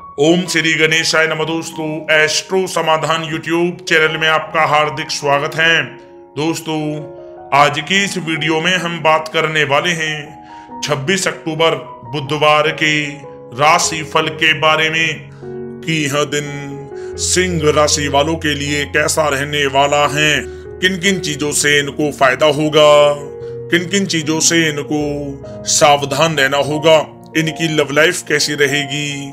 ओम श्री गणेशाय नमः दोस्तों एस्ट्रो समाधान यूट्यूब चैनल में आपका हार्दिक स्वागत है। दोस्तों, आज की इस वीडियो में हम बात करने वाले हैं 26 अक्टूबर, बुधवार के राशि फल के बारे में कि यह दिन सिंह राशि वालों के लिए कैसा रहने वाला है किन किन चीज़ों से इनको फ़ायदा होगा किन किन चीज़ों से इनको सावधान रहना होगा, इनकी लव लाइफ कैसी रहेगी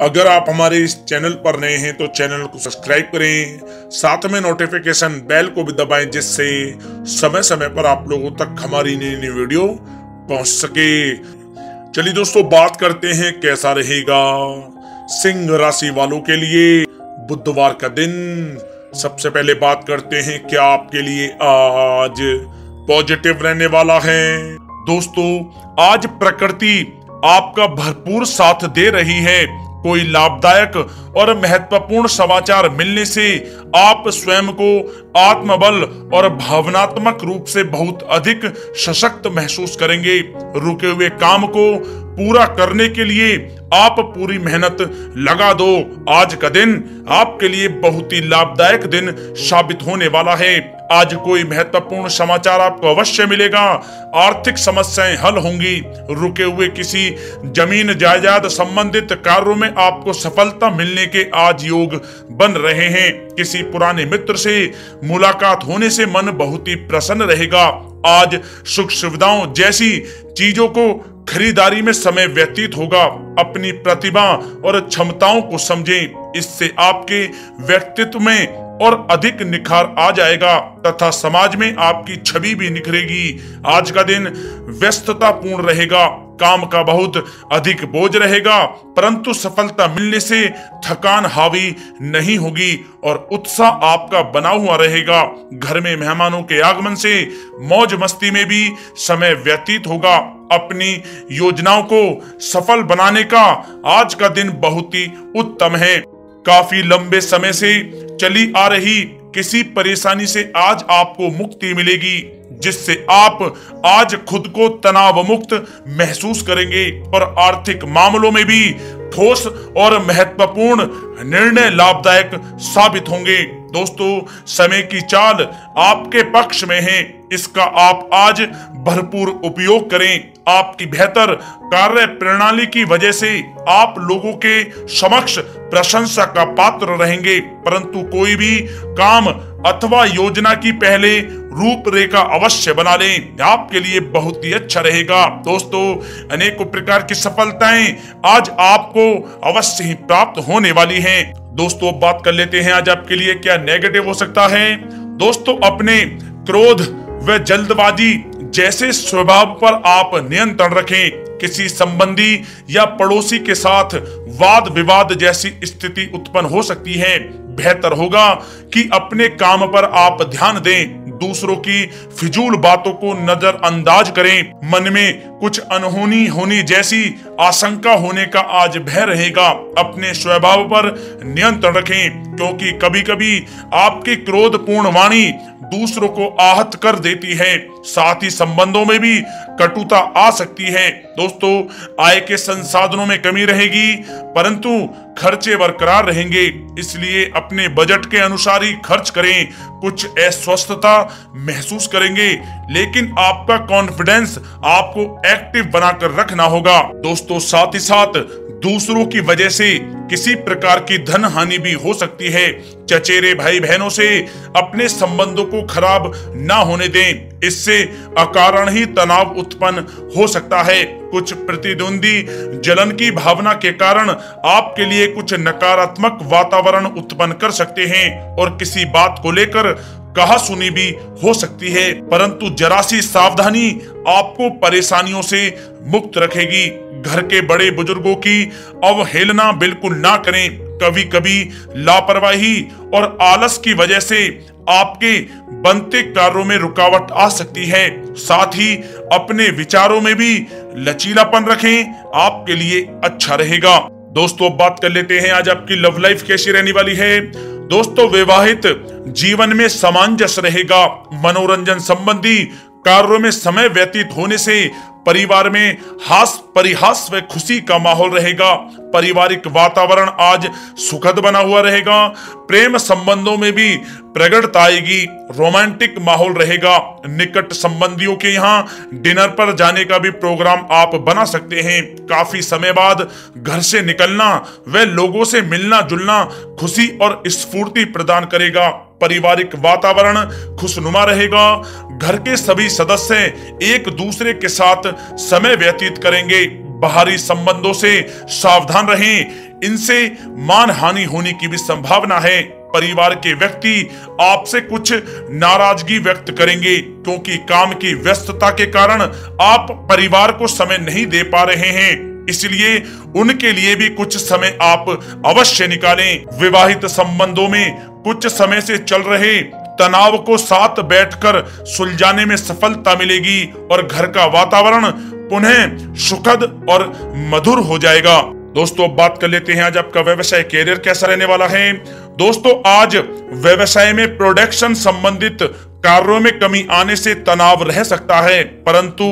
अगर आप हमारे इस चैनल पर नए हैं तो चैनल को सब्सक्राइब करें, साथ में नोटिफिकेशन बेल को भी दबाएँ, जिससे समय समय पर आप लोगों तक हमारी नई नई वीडियो पहुँच सके। चलिए दोस्तों, बात करते हैं, कैसा रहेगा सिंह राशि वालों के लिए बुधवार का दिन। सबसे पहले बात करते हैं, क्या आपके लिए आज पॉजिटिव रहने वाला है? दोस्तों, आज प्रकृति आपका भरपूर साथ दे रही है। कोई लाभदायक और महत्वपूर्ण समाचार मिलने से आप स्वयं को आत्मबल और भावनात्मक रूप से बहुत अधिक सशक्त महसूस करेंगे। रुके हुए काम को पूरा करने के लिए आप पूरी मेहनत लगा दो। आज का दिन आपके लिए बहुत ही लाभदायक दिन साबित होने वाला है। आज कोई महत्वपूर्ण समाचार आपको अवश्य मिलेगा। आर्थिक समस्याएँ हल होंगी। रुके हुए किसी ज़मीन जायदाद संबंधित कार्यों में आपको सफलता मिलने के आज योग बन रहे हैं। किसी पुराने मित्र से मुलाकात होने से मन बहुत ही प्रसन्न रहेगा। आज सुख सुविधाओं जैसी चीज़ों को खरीदारी में समय व्यतीत होगा। अपनी प्रतिभा और क्षमताओं को समझें। इससे आपके व्यक्तित्व में और अधिक निखार आ जाएगा, तथा समाज में आपकी छवि भी निखरेगी। आज का दिन व्यस्तता पूर्ण रहेगा, काम का बहुत अधिक बोझ रहेगा, परंतु सफलता मिलने से थकान हावी नहीं होगी और उत्साह आपका बना हुआ रहेगा। घर में मेहमानों के आगमन से मौज मस्ती में भी समय व्यतीत होगा। अपनी योजनाओं को सफल बनाने का आज का दिन बहुत ही उत्तम है। काफ़ी लंबे समय से चली आ रही किसी परेशानी से आज आपको मुक्ति मिलेगी, जिससे आप आज खुद को तनाव मुक्त महसूस करेंगे और आर्थिक मामलों में भी ठोस और महत्वपूर्ण निर्णय लाभदायक साबित होंगे। दोस्तों, समय की चाल आपके पक्ष में है। इसका आप आज भरपूर उपयोग करें। आपकी बेहतर कार्य प्रणाली की वजह से आप लोगों के समक्ष प्रशंसा का पात्र रहेंगे। परंतु कोई भी काम अथवा योजना की पहले रूपरेखा अवश्य बना लें। आपके लिए बहुत ही अच्छा रहेगा। दोस्तों, अनेकों प्रकार की सफलताएँ आज आपको अवश्य ही प्राप्त होने वाली हैं। दोस्तों बात कर लेते हैं आज आपके लिए क्या नेगेटिव हो सकता है। दोस्तों, अपने क्रोध व जल्दबाजी जैसे स्वभाव पर आप नियंत्रण रखें। किसी संबंधी या पड़ोसी के साथ वाद विवाद जैसी स्थिति उत्पन्न हो सकती है। बेहतर होगा कि अपने काम पर आप ध्यान दें, दूसरों की फिजूल बातों को नजरअंदाज करें। मन में कुछ अनहोनी होनी जैसी आशंका होने का आज भय रहेगा। अपने स्वभाव पर नियंत्रण रखें, क्योंकि कभी कभी आपकी क्रोधपूर्ण वाणी दूसरों को आहत कर देती है। साथ ही संबंधों में भी कटुता आ सकती है। दोस्तों, आय के संसाधनों में कमी रहेगी, परंतु खर्चे बरकरार रहेंगे। इसलिए अपने बजट के अनुसार ही खर्च करें। कुछ अस्वस्थता महसूस करेंगे, लेकिन आपका कॉन्फिडेंस आपको एक्टिव बनाकर रखना होगा। दोस्तों साथ ही साथ दूसरों की वजह से किसी प्रकार की धन हानि भी हो सकती है। चचेरे भाई बहनों से अपने संबंधों को खराब ना होने दें। इससे अकारण ही तनाव उत्पन्न हो सकता है। कुछ प्रतिद्वंदी जलन की भावना के कारण आपके लिए कुछ नकारात्मक वातावरण उत्पन्न कर सकते हैं और किसी बात को लेकर कहा सुनी भी हो सकती है। परंतु जरा सी सावधानी आपको परेशानियों से मुक्त रखेगी। घर के बड़े बुज़ुर्गों की अवहेलना बिल्कुल ना करें। कभी कभी लापरवाही और आलस की वजह से आपके बनते कार्यों में रुकावट आ सकती है। साथ ही अपने विचारों में भी लचीलापन रखें। आपके लिए अच्छा रहेगा। दोस्तों बात कर लेते हैं आज आपकी लव लाइफ कैसी रहने वाली है। दोस्तों, विवाहित जीवन में सामंजस्य रहेगा। मनोरंजन संबंधी कार्यों में समय व्यतीत होने से परिवार में हास परिहास व खुशी का माहौल रहेगा। पारिवारिक वातावरण आज सुखद बना हुआ रहेगा। प्रेम संबंधों में भी प्रगड़ता आएगी। रोमांटिक माहौल रहेगा। निकट संबंधियों के यहाँ डिनर पर जाने का भी प्रोग्राम आप बना सकते हैं। काफ़ी समय बाद घर से निकलना व लोगों से मिलना जुलना खुशी और स्फूर्ति प्रदान करेगा। पारिवारिक वातावरण खुशनुमा रहेगा। घर के सभी सदस्य एक दूसरे के साथ समय व्यतीत करेंगे। बाहरी संबंधों से सावधान रहें। इनसे मान हानि होने की भी संभावना है। परिवार के व्यक्ति आपसे कुछ नाराज़गी व्यक्त करेंगे, क्योंकि काम की व्यस्तता के कारण आप परिवार को समय नहीं दे पा रहे हैं। इसलिए उनके लिए भी कुछ समय आप अवश्य निकालें। विवाहित संबंधों में कुछ समय से चल रहे तनाव को साथ बैठकर सुलझाने में सफलता मिलेगी और घर का वातावरण पुनः सुखद और मधुर हो जाएगा। दोस्तों बात कर लेते हैं आज आपका व्यवसाय कैरियर कैसा रहने वाला है। दोस्तों, आज व्यवसाय में प्रोडक्शन संबंधित कार्यों में कमी आने से तनाव रह सकता है, परंतु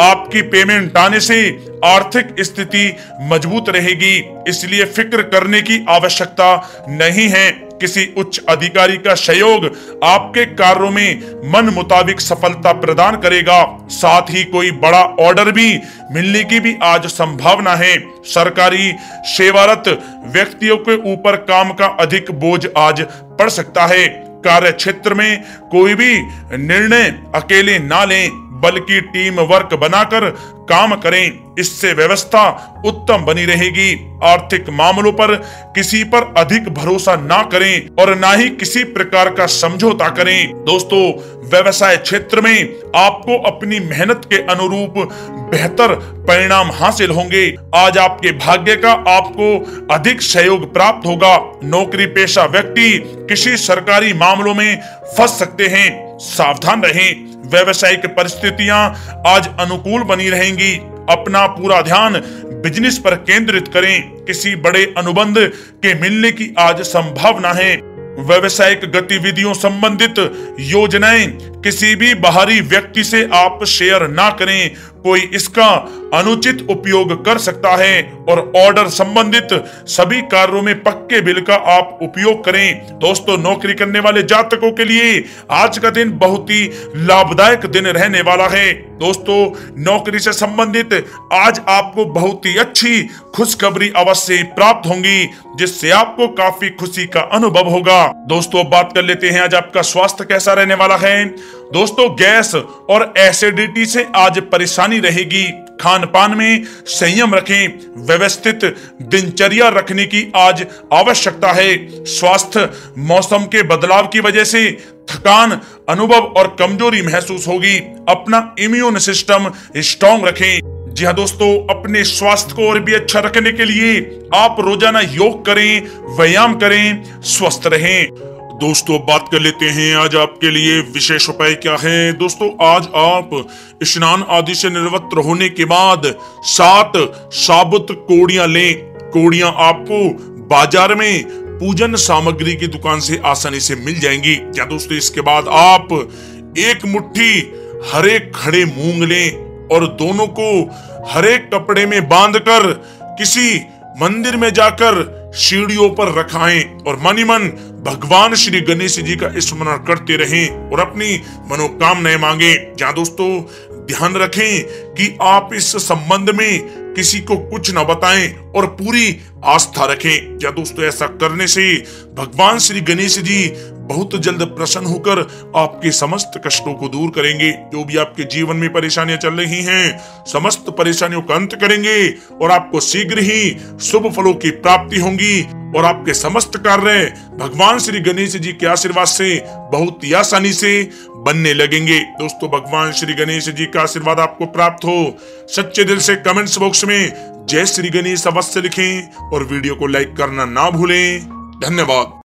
आपकी पेमेंट आने से आर्थिक स्थिति मज़बूत रहेगी, इसलिए फ़िक्र करने की आवश्यकता नहीं है। किसी उच्च अधिकारी का सहयोग आपके कार्यों में मन मुताबिक सफलता प्रदान करेगा। साथ ही कोई बड़ा ऑर्डर भी मिलने की भी आज संभावना है। सरकारी सेवारत व्यक्तियों के ऊपर काम का अधिक बोझ आज पड़ सकता है। कार्य क्षेत्र में कोई भी निर्णय अकेले ना लें। बल्कि टीम वर्क बनाकर काम करें, इससे व्यवस्था उत्तम बनी रहेगी। आर्थिक मामलों पर किसी पर अधिक भरोसा ना करें और ना ही किसी प्रकार का समझौता करें। दोस्तों, व्यवसाय क्षेत्र में आपको अपनी मेहनत के अनुरूप बेहतर परिणाम हासिल होंगे। आज आपके भाग्य का आपको अधिक सहयोग प्राप्त होगा। नौकरी पेशा व्यक्ति किसी सरकारी मामलों में फंस सकते हैं। सावधान रहें। व्यवसायिक परिस्थितियाँ आज अनुकूल बनी रहेंगी। अपना पूरा ध्यान बिज़नेस पर केंद्रित करें। किसी बड़े अनुबंध के मिलने की आज संभावना है। व्यवसायिक गतिविधियों संबंधित योजनाएँ किसी भी बाहरी व्यक्ति से आप शेयर ना करें। कोई इसका अनुचित उपयोग कर सकता है और ऑर्डर संबंधित सभी कार्यों में पक्के बिल का आप उपयोग करें। दोस्तों, नौकरी करने वाले जातकों के लिए आज का दिन बहुत ही लाभदायक दिन रहने वाला है। दोस्तों, नौकरी से संबंधित आज आपको बहुत ही अच्छी खुशखबरी अवश्य प्राप्त होंगी, जिससे आपको काफ़ी खुशी का अनुभव होगा। दोस्तों बात कर लेते हैं आज आपका स्वास्थ्य कैसा रहने वाला है। दोस्तों, गैस और एसिडिटी से आज परेशानी रहेगी। खान पान में संयम रखें, व्यवस्थित दिनचर्या रखने की आज आवश्यकता है। स्वास्थ्य, मौसम के बदलाव की वजह से थकान, अनुभव और कमज़ोरी महसूस होगी। अपना इम्यून सिस्टम स्ट्रॉन्ग रखें। जी हाँ दोस्तों, अपने स्वास्थ्य को और भी अच्छा रखने के लिए आप रोज़ाना योग करें, व्यायाम करें, स्वस्थ रहें। दोस्तों बात कर लेते हैं आज आपके लिए विशेष उपाय क्या है। दोस्तों, आज आप स्नान आदि से निर्वत होने के बाद सात साबुत कोड़ियाँ लें। कोड़ियाँ आपको बाज़ार में पूजन सामग्री की दुकान से आसानी से मिल जाएँगी। क्या दोस्तों, इसके बाद आप एक मुट्ठी हरे खड़े मूंग लें और दोनों को हरे कपड़े में बांधकर किसी मंदिर में जाकर सीढ़ियों पर रखाएँ और मनी मन भगवान श्री गणेश जी का स्मरण करते रहें और अपनी मनोकामनाएँ मांगे। जहाँ दोस्तों, ध्यान रखें कि आप इस संबंध में किसी को कुछ न बताएँ और पूरी आस्था रखें। क्या दोस्तों, ऐसा करने से भगवान श्री गणेश जी बहुत जल्द प्रसन्न होकर आपके समस्त कष्टों को दूर करेंगे। जो भी आपके जीवन में परेशानियाँ चल रही हैं, समस्त परेशानियों का अंत करेंगे और आपको शीघ्र ही शुभ फलों की प्राप्ति होंगी। और आपके समस्त कार्य भगवान श्री गणेश जी के आशीर्वाद से, बहुत ही आसानी से बनने लगेंगे। दोस्तों, भगवान श्री गणेश जी का आशीर्वाद आपको प्राप्त हो, सच्चे दिल से कमेंट्स बॉक्स में जय श्री गणेश अवश्य लिखें और वीडियो को लाइक करना ना भूलें। धन्यवाद।